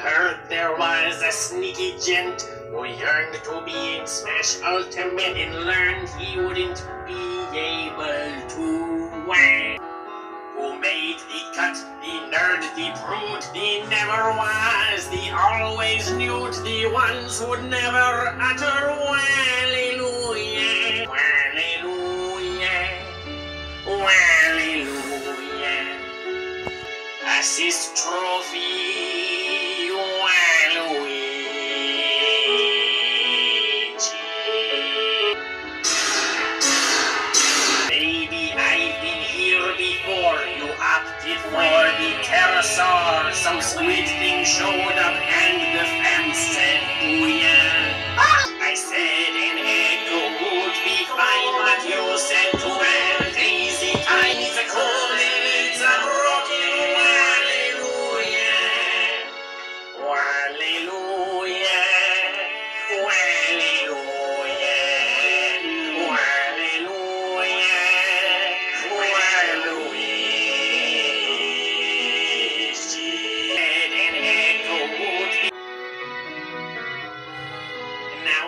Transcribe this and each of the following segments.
heard there was a sneaky gent who yearned to be in Smash Ultimate and learned he wouldn't be able to win. Who made the cut, the nerd, the prude, the never was, the always newt, the ones who'd never utter hallelujah, hallelujah, hallelujah. Assist Opted for the pterosaur. Some sweet thing showed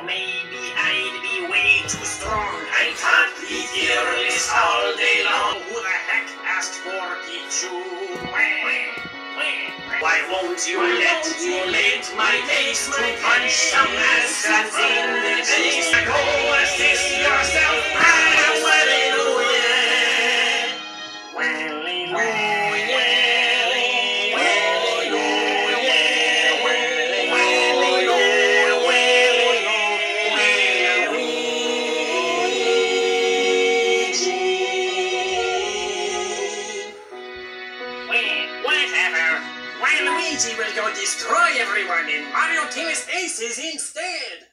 maybe I'd be way too strong. I can't be fearless all day long. Who the heck asked for Pichu? Why won't you let you let my face to punch some asses Whatever. Waluigi will go destroy everyone in Mario Tennis Aces instead.